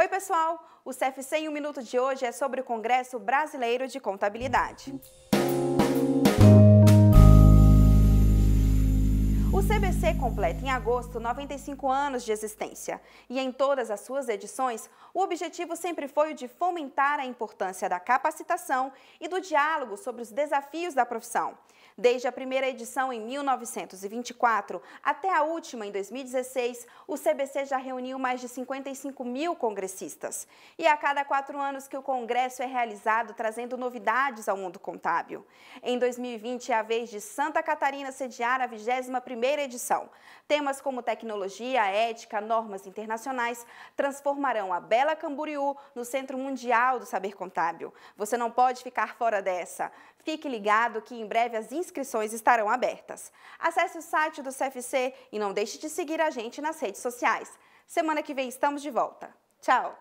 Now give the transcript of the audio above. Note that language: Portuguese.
Oi, pessoal! O CFC em minuto de hoje é sobre o Congresso Brasileiro de Contabilidade. O CBC completa em agosto 95 anos de existência e em todas as suas edições, o objetivo sempre foi o de fomentar a importância da capacitação e do diálogo sobre os desafios da profissão. Desde a primeira edição em 1924 até a última em 2016, o CBC já reuniu mais de 55 mil congressistas. E a cada quatro anos que o congresso é realizado, trazendo novidades ao mundo contábil. Em 2020 é a vez de Santa Catarina sediar a 21ª edição. Temas como tecnologia, ética, normas internacionais transformarão a Bela Camboriú no Centro Mundial do Saber Contábil. Você não pode ficar fora dessa. Fique ligado que em breve as inscrições estarão abertas. Acesse o site do CFC e não deixe de seguir a gente nas redes sociais. Semana que vem estamos de volta. Tchau!